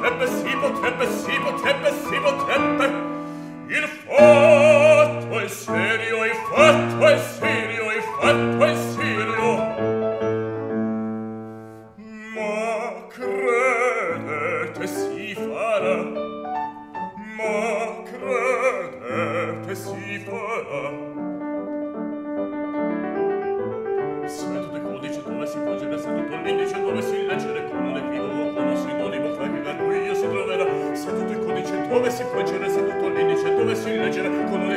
potrebbe, si potrebbe, si potrebbe, si potrebbe. Il fatto è serio, il fatto è serio, il fatto è serio. Ma credete si farà, ma credete si farà. facere seduto lì dice dove si leggere con un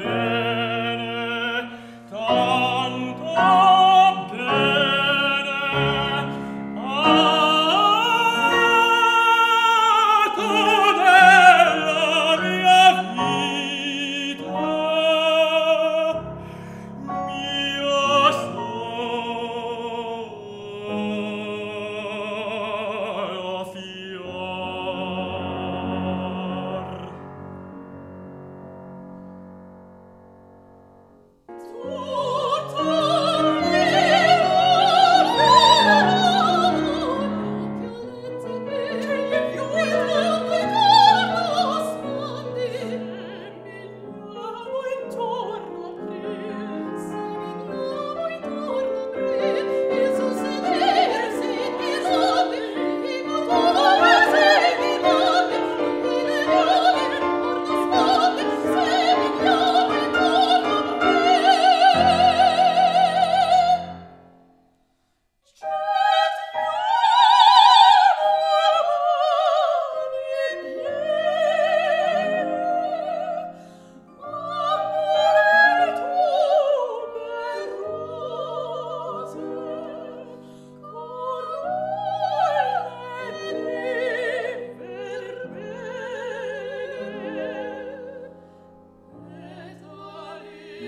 terra.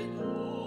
Lord.